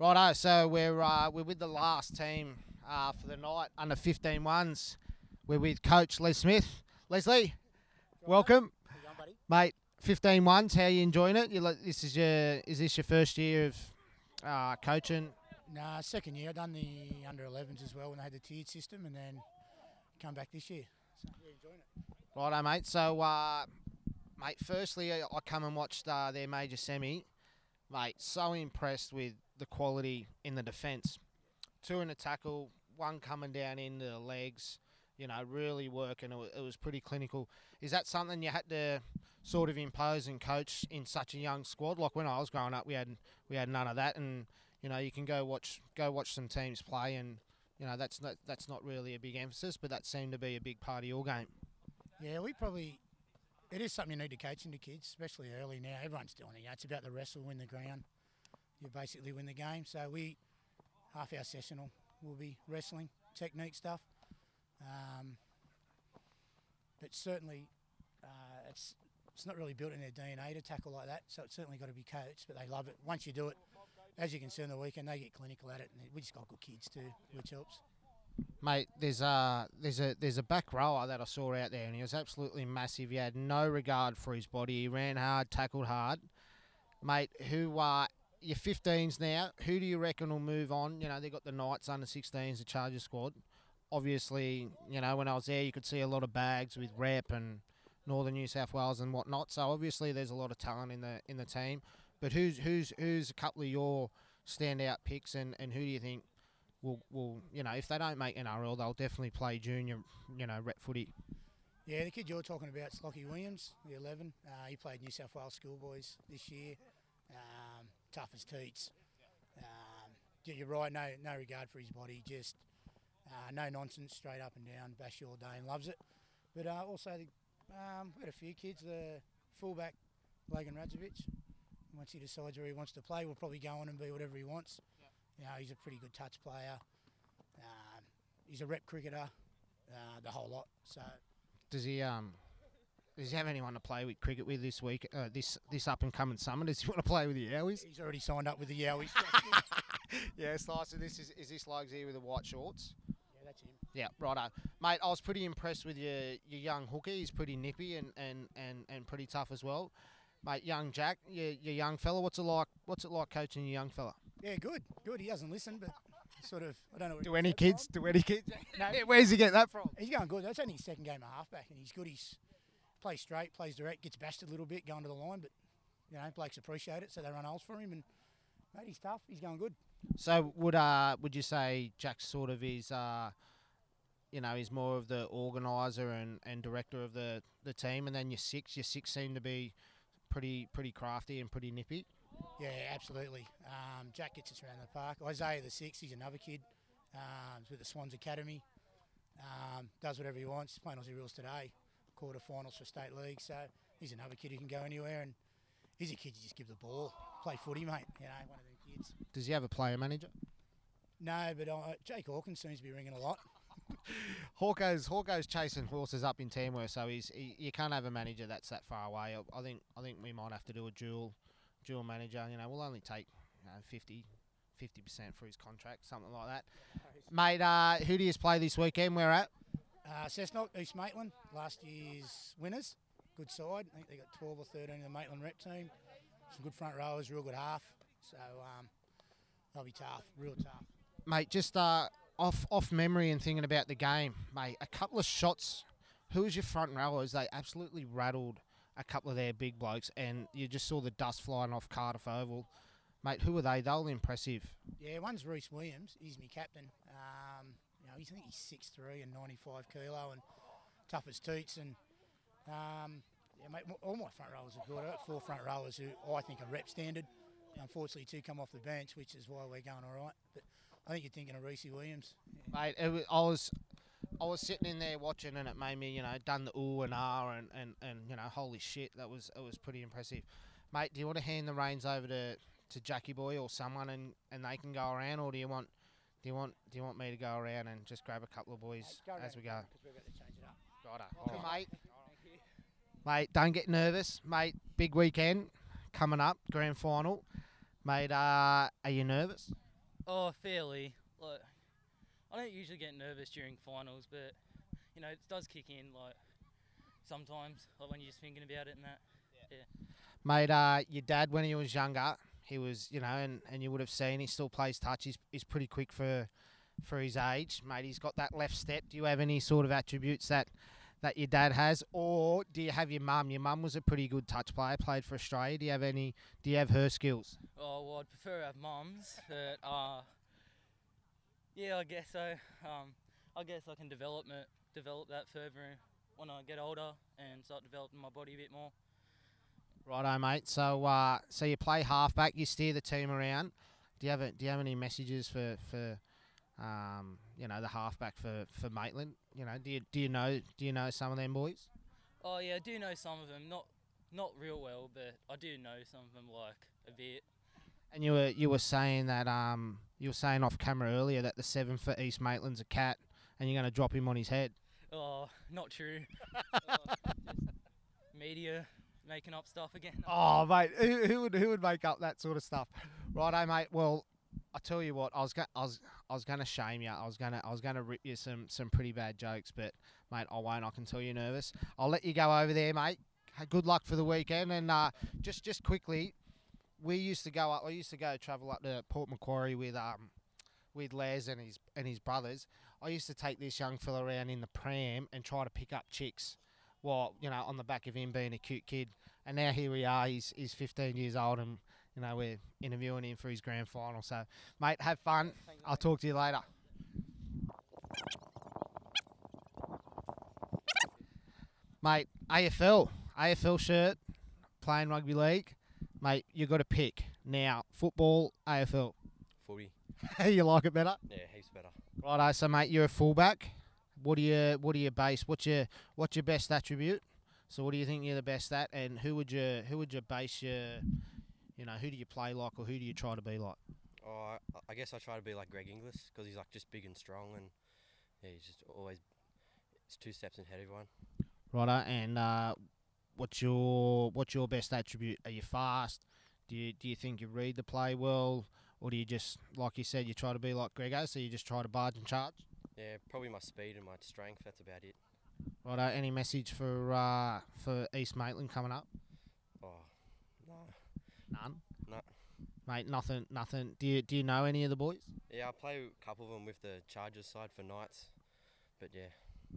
Righto, so we're uh, we're with the last team uh, for the night under 15 ones. We're with Coach Les Smith. Leslie, welcome, mate. 15 ones. How you enjoying it? You like this is your is this your first year of uh, coaching? Nah, second year. I done the under 11s as well when they had the tiered system, and then come back this year. So yeah, enjoying it. Righto, mate. So, uh, mate, firstly, I I come and watched uh, their major semi. Mate, so impressed with the quality in the defence. Two in the tackle, one coming down into the legs. You know, really working. It wa- it was pretty clinical. Is that something you had to sort of impose and coach in such a young squad? Like when I was growing up, we had we had none of that, and you know, you can go watch go watch some teams play, and you know that's not that's not really a big emphasis, but that seemed to be a big part of your game. Yeah, we probably. It is something you need to coach into kids, especially early now. Everyone's doing it. You know, it's about the wrestle, win the ground. You basically win the game. So we, half our session will, will be wrestling technique stuff. Um, but certainly, uh, it's it's not really built in their DNA to tackle like that. So it's certainly got to be coached. But they love it. Once you do it, as you can see on the weekend, they get clinical at it, and we just got good kids too, which helps. Mate, there's a there's a there's a back rower that I saw out there, and he was absolutely massive. He had no regard for his body. He ran hard, tackled hard. Mate, who uh your 15s now? Who do you reckon will move on? You know, they got the Knights under 16s, the Charger squad. Obviously, you know when I was there, you could see a lot of bags with rep and Northern New South Wales and whatnot. So obviously, there's a lot of talent in the in the team. But who's who's who's a couple of your standout picks, and, and who do you think will will you know if they don't make NRL, they'll definitely play junior, you know, rep footy. Yeah, the kid you're talking about is Lockie Williams, the 11. Uh, he played New South Wales schoolboys this year. Tough as teats. Um, you're right, no no regard for his body, just uh, no nonsense, straight up and down. Bash your day and loves it. But uh, also, the, um, we've got a few kids. The fullback, Logan Radzovic, once he decides where he wants to play, we'll probably go on and be whatever he wants. You know, he's a pretty good touch player. Um, he's a rep cricketer, uh, the whole lot. So Does he um does he have anyone to play with cricket with this week? Uh, this this up and coming summer? Does he want to play with the Yowies? he's already signed up with the Yowies. yeah, nice. So this is is this Lugs here with the white shorts? yeah, that's him. Yeah, righto, mate. I was pretty impressed with your your young hooker. He's pretty nippy and, and, and, and pretty tough as well, mate. Young Jack, your, your young fella. What's it like? What's it like coaching your young fella? Yeah, good, good. He doesn't listen, but sort of. I don't know. Do any kids? Do any kids? No. Where's he get that from? from. He's going good. That's only his second game at halfback, and he's good. He's plays straight, plays direct, gets bashed a little bit going to the line, but you know blokes appreciate it, so they run holes for him. And mate, he's tough. He's going good. So would uh would you say Jack sort of is uh you know he's more of the organizer and, and director of the, the team, and then your six your six seem to be pretty pretty crafty and pretty nippy. Yeah, absolutely. Um, Jack gets us around the park. Isaiah the six, he's another kid. Um, he's with the Swans Academy. Um, does whatever he wants. Playing Aussie rules today, quarterfinals for state league. So he's another kid who can go anywhere. And he's a kid you just give the ball, play footy, mate. You know, one of them kids. Does he have a player manager? No, but uh, Jake Hawkins seems to be ringing a lot. Hawko's Hawko's chasing horses up in Tamworth, so he's he, you can't have a manager that's that far away. I, I think I think we might have to do a dual dual manager. You know, we'll only take you know, 50 percent for his contract, something like that. Mate, uh, who do you play this weekend? Where at? Uh, Cessnock, East Maitland, last year's winners. Good side. I think they got 12 or 13 in the Maitland rep team. Some good front rowers, real good half. So um, they'll be tough, real tough. mate, just uh, off off memory and thinking about the game, mate. A couple of shots. Who was your front rowers? They absolutely rattled a couple of their big blokes, and you just saw the dust flying off Cardiff Oval, mate. Who were they? They were impressive. Yeah, one's Reese Williams. He's my captain. Um, know, he's, I think he's 6'3 and 95 kilo and tough as teats. And um, yeah, mate, all my front rowers are good. I've got four front rowers who I think are rep standard. Unfortunately, two come off the bench, which is why we're going all right. But I think you're thinking of Reese Williams. Mate, was, I was I was sitting in there watching, and it made me, you know, done the ooh and ah, and, and, and you know, holy shit, that was it was pretty impressive, mate. Do you want to hand the reins over to, to Jackie Boy or someone, and, and they can go around, or do you want do you want do you want me to go around and just grab a couple of boys as we go? Because we're about to change it up. Righto. Welcome, mate. Mate, don't get nervous, mate. Big weekend coming up, grand final, mate. Uh, are you nervous? Oh, fairly. Like, I don't usually get nervous during finals, but you know, it does kick in. Like sometimes, like when you're just thinking about it and that. Yeah. Mate, uh, your dad when he was younger, he was you know, and, and you would have seen he still plays touch. He's, he's pretty quick for for his age, mate. He's got that left step. Do you have any sort of attributes that that your dad has, or do you have your mum? Your mum was a pretty good touch player, played for Australia. Do you have any? Do you have her skills? Oh, well, I'd prefer to have mums, but uh, yeah, I guess so. Um, I guess I can develop it, develop that further when I get older and start developing my body a bit more. Righto, mate. So, uh, so you play halfback. You steer the team around. Do you have a, Do you have any messages for for um, you know the halfback for for Maitland? You know, do you do you know do you know some of them boys? Oh yeah, I do know some of them, not not real well, but I do know some of them like a bit. And you were you were saying that um you were saying off camera earlier that the seven for East Maitland's a cat, and you're going to drop him on his head. Oh, not true. oh, media making up stuff again. Oh, mate, who, who would who would make up that sort of stuff? Righto, mate. Well, I tell you what, I was I was I was going to shame you. I was gonna I was gonna rip you some some pretty bad jokes, but mate, I won't. I can tell you're nervous. I'll let you go over there, mate. Good luck for the weekend, and uh, just just quickly, we used to go up. I used to go travel up to Port Macquarie with um with Les and his and his brothers. I used to take this young fella around in the pram and try to pick up chicks, while you know on the back of him being a cute kid. And now here we are. He's he's 15 years old, and you know we're interviewing him for his grand final. So, mate, have fun. I'll talk to you later. Mate, AFL, AFL shirt, playing rugby league. Mate, you got to pick now. Football, AFL. Footy. you like it better? Yeah, heaps better. Righto, so mate, you're a fullback. What do you what do you base? What's your what's your best attribute? So what do you think you're the best at, and who would you who would you base your, you know, who do you play like, or who do you try to be like? Oh, I, I guess I try to be like Greg Inglis because he's like just big and strong and yeah, he's just always it's two steps ahead of everyone. Righto, and uh, what's your what's your best attribute? Are you fast? Do you do you think you read the play well, or do you just like you said you try to be like Grego, so you just try to barge and charge? Yeah, probably my speed and my strength. That's about it. Righto, any message for uh, for East Maitland coming up? Oh, no. None. No. Mate, nothing, nothing. Do you do you know any of the boys? Yeah, I play a couple of them with the Chargers side for Knights, but yeah,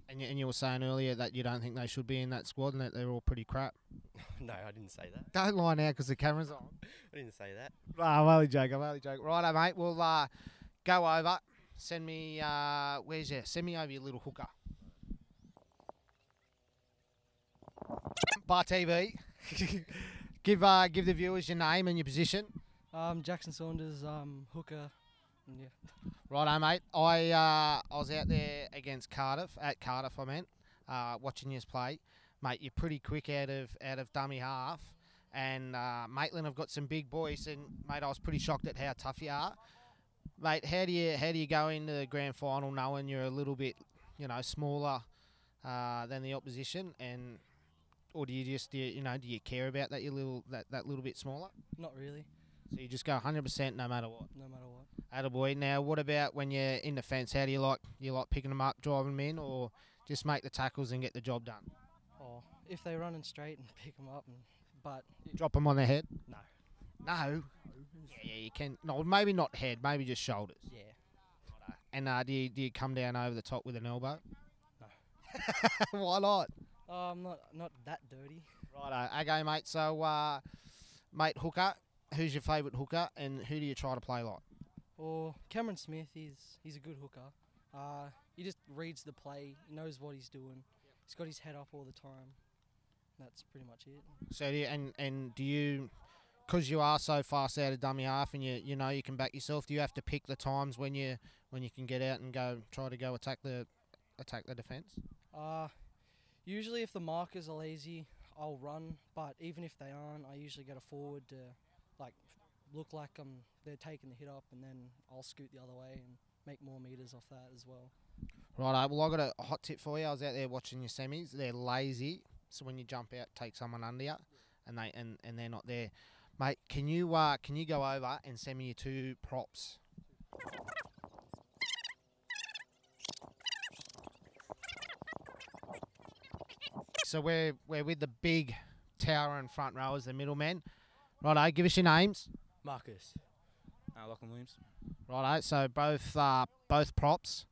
And you, and you were saying earlier that you don't think they should be in that squad and that they're all pretty crap. no, I didn't say that. Don't lie now because the camera's on. I didn't say that. Oh, I'm only joking. I'm only joking. Righto, mate. We'll uh, go over. Send me. Uh, where's your? Send me over your little hooker. Bar TV. give uh, give the viewers your name and your position. Um, Jackson Saunders, um, hooker. Yeah. Righto, mate. I uh, I was out there against Cardiff at Cardiff. I meant uh, watching you play, mate. You're pretty quick out of out of dummy half, and uh, Maitland have got some big boys. And mate, I was pretty shocked at how tough you are, mate. How do you how do you go into the grand final knowing you're a little bit, you know, smaller uh, than the opposition, and or do you just do you, you know do you care about that you little that, that little bit smaller? Not really, So you just go 100% no matter what. no matter what. Attaboy. Now, what about when you're in the fence? How do you like you like picking them up, driving them in, or just make the tackles and get the job done? Or if they're running straight and pick them up, and, but Drop them on their head? no. No. Yeah, yeah, you can. No, maybe not head, maybe just shoulders. Yeah. And uh, do you do you come down over the top with an elbow? No. Why not? Oh, I'm not not that dirty. Righto. Okay, mate. So, uh, mate, hooker. Who's your favourite hooker, and who do you try to play like? Or Cameron Smith, he's he's a good hooker. Uh, he just reads the play, knows what he's doing. He's got his head up all the time. That's pretty much it. So, do you, and and do you, because you are so fast out of dummy half, and you you know you can back yourself. Do you have to pick the times when you when you can get out and go try to go attack the attack the defence? Uh, usually if the markers are lazy, I'll run. But even if they aren't, I usually get a forward to like look like I'm they're taking the hit up, and then I'll scoot the other way and make more meters off that as well. Right. Well, I got a hot tip for you. I was out there watching your semis. They're lazy, so when you jump out, take someone under you, and they and, and they're not there. Mate, can you uh can you go over and send me your two props? So we're we're with the big tower and front row as the middlemen. Righto, give us your names. Marcus. Uh, Lachlan Williams. Righto, so both uh, both props.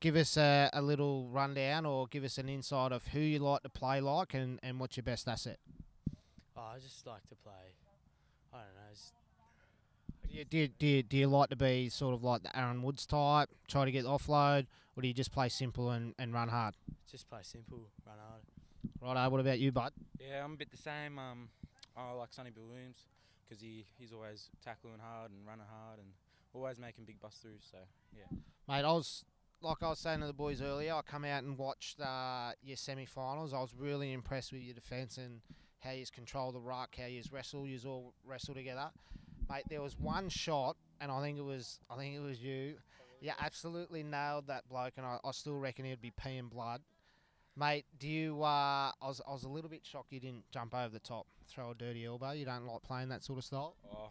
Give us a, a little rundown or give us an insight of who you like to play like and, and what's your best asset. Oh, I just like to play. I don't know. Do you, do, you, do, you, do you like to be sort of like the Aaron Woods type, try to get the offload, or do you just play simple and, and run hard? just play simple, run hard. Righto, what about you, bud? Yeah, I'm a bit the same. Um, I like Sonny Bill Williams because he, he's always tackling hard and running hard and always making big bust throughs. So yeah. Mate, I was like I was saying to the boys earlier. I come out and watched uh, your semi-finals. I was really impressed with your defence and how you control the ruck, how you wrestle. You all wrestle together, mate. There was one shot, and I think it was I think it was you. Yeah, absolutely nailed that bloke, and I, I still reckon he'd be peeing blood. Mate, do you? Uh, I was I was a little bit shocked you didn't jump over the top, throw a dirty elbow. You don't like playing that sort of style. Oh,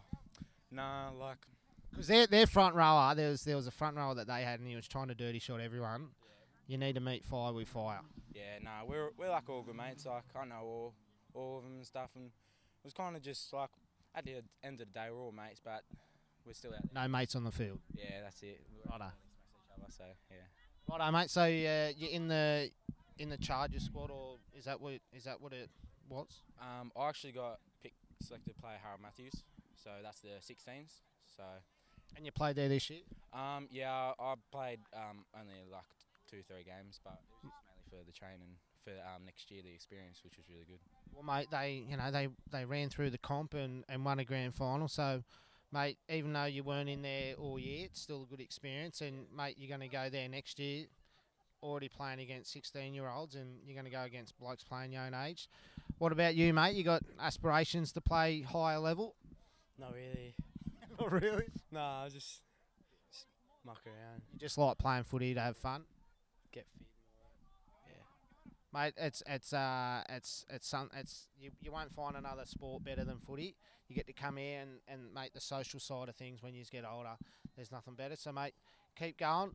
nah, like Because their their front rower, there was there was a front rower that they had, and he was trying to dirty shot everyone. You need to meet fire with fire. yeah, nah, we're we're like all good mates. Like I know all all of them and stuff, and it was kind of just like at the end of the day we're all mates, but we're still out there. No mates on the field. Yeah, that's it. We're Righto. other, so yeah. Righto, mate. So uh, you're in the in the Charger squad, or is that what is that what it was? Um, I actually got picked selected to play Harold Matthews, so that's the 16s. So And you played there this year. um, yeah, I played um, only like two three games, but it was just mainly for the training for um, next year, the experience, which was really good. Well, mate, they you know they they ran through the comp and, and won a grand final. So, mate, even though you weren't in there all year, it's still a good experience. And mate, you're going to go there next year, already playing against 16 year olds, and you're going to go against blokes playing your own age. What about you, mate? You got aspirations to play higher level? Not really. Not really. No, I just, just muck around, You just like playing footy to have fun. get fit and all that. Yeah. Mate. It's it's uh it's it's some it's you, you won't find another sport better than footy. You get to come here and and make the social side of things when you get older. There's nothing better. So mate, keep going,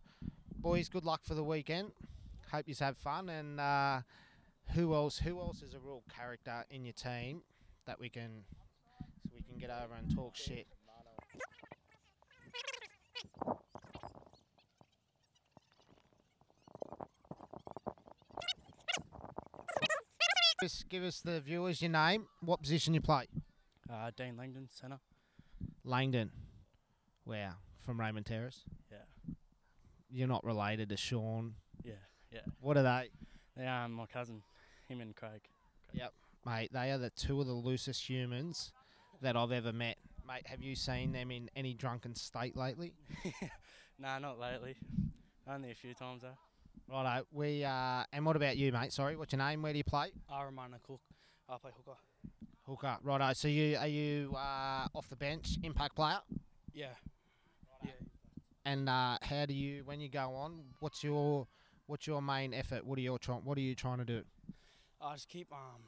boys. Good luck for the weekend. Hope you have fun. And uh, who else? Who else is a real character in your team that we can so we can get over and talk shit. Just give us the viewers your name, what position you play. Uh, Dean Langdon, centre. Langdon. Wow, from Raymond Terrace. Yeah. You're not related to Sean. Yeah, yeah. What are they? Yeah, um, my cousin, him and Craig. Yep, mate, they are the two of the loosest humans that I've ever met. Mate, have you seen them in any drunken state lately? nah, not lately. Only a few times though. Righto, we uh, and what about you, mate? Sorry, what's your name? Where do you play? I Aramana Cook. I play hooker. Hooker. Righto. So you are you uh, off the bench, impact player? Yeah. Yeah. And uh, how do you when you go on? What's your what's your main effort? What are you trying What are you trying to do? I just keep um,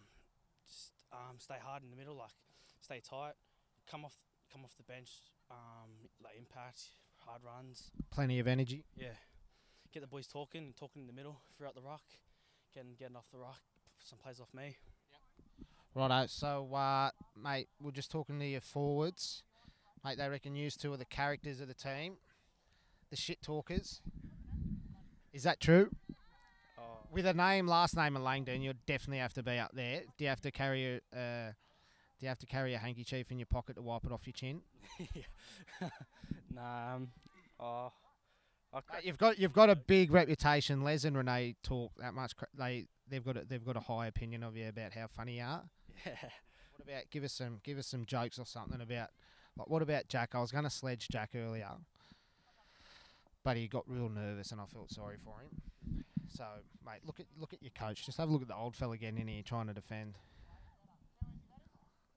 just um, stay hard in the middle, like stay tight. Come off, come off the bench. Um, like impact, hard runs. Plenty of energy. Yeah. Get the boys talking, talking in the middle, throughout the rock, getting getting off the rock. Some plays off me. Righto. So, uh, mate, we're just talking to your forwards. Mate, they reckon you two are the characters of the team, the shit talkers. Is that true? Oh, With a name, last name, and Langdon, you'll definitely have to be up there. Do you have to carry a, uh, do you have to carry a handkerchief in your pocket to wipe it off your chin? yeah. nah. Um, oh, I Mate, uh, you've got you've got a big reputation. Les and Renee talk that much. Cra- they they've got a, they've got a high opinion of you about how funny you are. yeah. What about give us some give us some jokes or something about like what about Jack? I was going to sledge Jack earlier, but he got real nervous and I felt sorry for him. So, mate, look at look at your coach. Just have a look at the old fella getting in here trying to defend.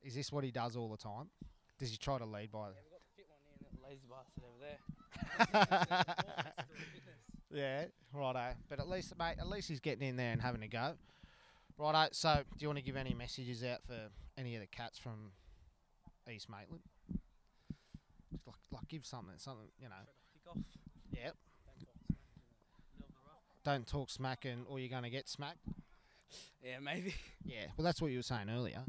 Is this what he does all the time? Does he try to lead by? we got the fit one in that lazy bastard over there. yeah, righto. But at least, mate, at least he's getting in there and having a go. Righto. So, do you want to give any messages out for any of the cats from East Maitland? like, like give something, something, you know. Kick off. Yep. Don't talk smack, and or you're gonna get smacked. Yeah, maybe. Yeah. Well, that's what you were saying earlier.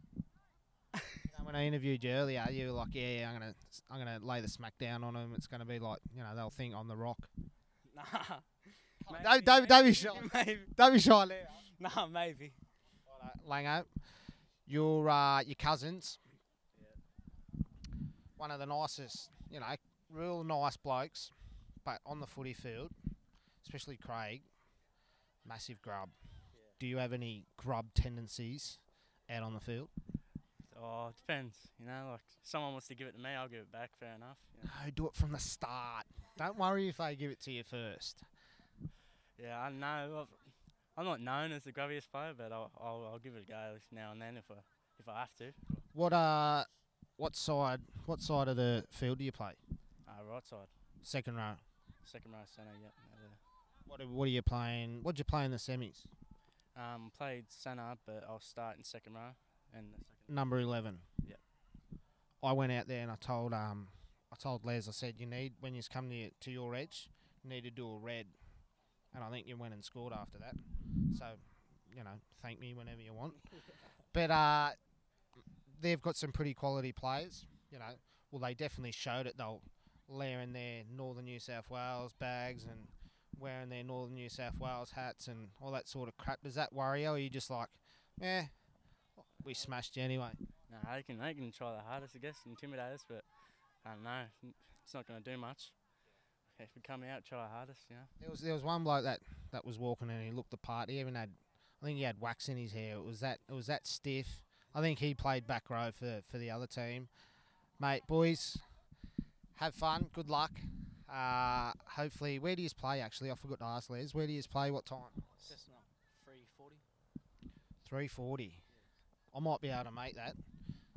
When I interviewed you earlier, you were like, "Yeah, yeah, I'm gonna, I'm gonna lay the smack down on them. It's gonna be like, you know, they'll think I'm the Rock." Nah. Don't, don't, don't be shy. Maybe. Don't be shy there. Nah, maybe. Lango, your uh, your cousins, yeah. one of the nicest, you know, real nice blokes, but on the footy field, especially Craig, massive grub. Do you have any grub tendencies out on the field? Oh, it depends. You know, like someone wants to give it to me, I'll give it back. Fair enough. Yeah, No, do it from the start. Don't worry if they give it to you first. yeah I know. I've, I'm not known as the grubbiest player, but I'll, I'll, I'll give it a go now and then if I if I have to. What uh, what side? What side of the field do you play? Uh, right side, Second row. second row centre. Yep. What are, what are you playing? What did you play in the semis? Um, played centre, but I'll start in second row and the second. Number eleven. Yep. I went out there and I told um I told Les I said you need when you come to your, to your edge you need to do a red, and I think you went and scored after that. So you know thank me whenever you want. but uh, they've got some pretty quality players. You know, well they definitely showed it. They'll layering their Northern New South Wales bags and wearing their Northern New South Wales hats and all that sort of crap. Does that worry you? Or are you just like, eh, we smashed you anyway? No, they can they can try their hardest, I guess, intimidate us, but I don't know. It's not going to do much. If we come out, try our hardest, you know. There was there was one bloke that, that was walking and he looked the part. He even had, I think he had wax in his hair. It was that it was that stiff. I think he played back row for, for the other team. Mate, boys, have fun. Good luck. Uh, hopefully, where do you play? Actually, I forgot to ask Les. Where do you play? What time? Cessnock 340. Three forty. I might be able to make that.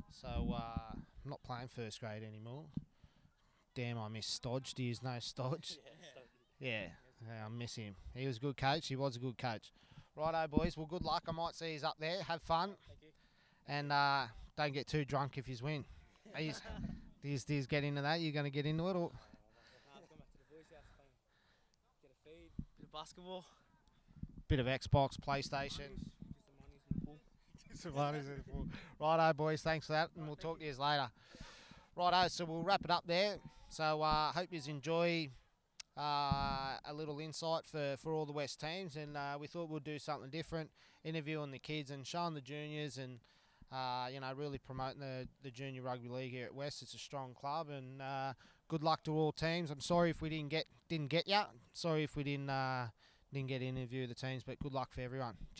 So uh, I'm not playing first grade anymore. Damn, I miss Stodge. Do you know Stodge? Yeah, yeah, I miss him. He was a good coach. He was a good coach. Righto, boys. Well, good luck. I might see he's up there. Have fun. And uh, don't get too drunk if he's win. He's, he's, he's get into that. You're going to get into it? Or? Basketball. Bit of Xbox, PlayStation. Some monies in the pool. Righto, boys. Thanks for that. And we'll talk to you later. Righto, so we'll wrap it up there. So uh, hope you enjoy uh, a little insight for, for all the West teams. And uh, we thought we'd do something different, interviewing the kids and showing the juniors and, uh, you know, really promoting the, the junior rugby league here at West. It's a strong club and uh, good luck to all teams. I'm sorry if we didn't get didn't get you. Sorry if we didn't uh, didn't get interview the teams, but good luck for everyone. Cheers.